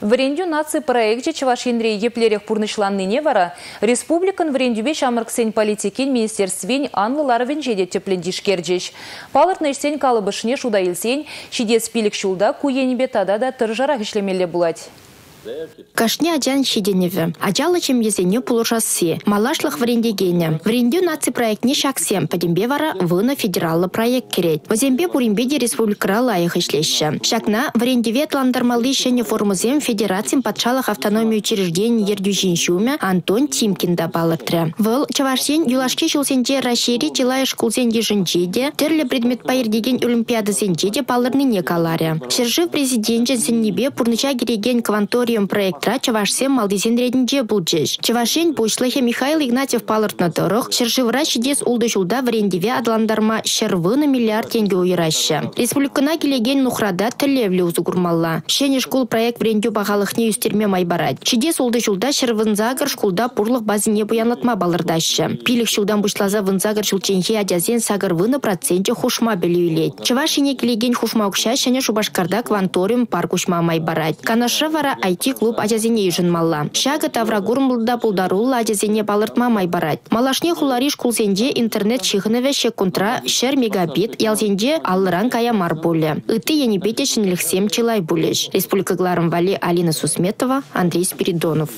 Врендю наци проекте Чавашинре еплерех пурнышланныне вара республикан врендюбе шамырксен политикин министерствен анлыларвен жеде теплендишкердеш. Палыртны ішсен калыбышне шуда илсен, шидес пилік шулда куенебе тада да тұржарақ ішлемелі булать. Кашне аджан шиденеве. Аджалы чем езене пулушасы. Малашлых врендегене. Врендю наци проектне шаксем. Падембе вара вына федералы проект керет. Возембе буримбеде республикара лайық ишлеші. Шакна врендеве тландармалы шене формузем федерациям патшалық автономию учреждений ердюжин шуме Антон Тимкин да балытры. Выл чавашен юлашке шулсенде расшири тилай шкулсен ежинчеде, терлі предмет пайырдеген олимпиада сенчеде балырны не каларе. Шержи президент сеннебе пурныча кереген квантория Уйым проектра Чавашсем малдизен редінже бұлджеш. Чавашен бұшлыхе Михаил Игнатьев палыртны тұрық, шыршывыра шидес улды жылда врендеве адландарма шырвыны миллиард тенге уйраща. Республикана келеген нухрада тілевлі узы. Шене школ проект врендю бағалықне үстерме майбарад. Шидес улды жылда шырвынзагыр школда пурлық базине буянатма балырдашы. Пилік жылдан бұшлаза вынзагыр жылченхе адязен сагыр выны проценте хушма белюйлет. Чавашине келеген хушма укша шене шубашкарда кванториум парк ушма майбарад. Канашы IT клуб ажазине малла. Шага тавра гурмлда пулдарулла ажазине балыртма май барать. Малашне хулариш кулсенде интернет чихыныве контра шер мегабит ялзенде аллыран кая мар буле. Ыты енебете шинлихсем чилай булеш. Республика Гларым Вали Алина Сусметова, Андрей Спиридонов.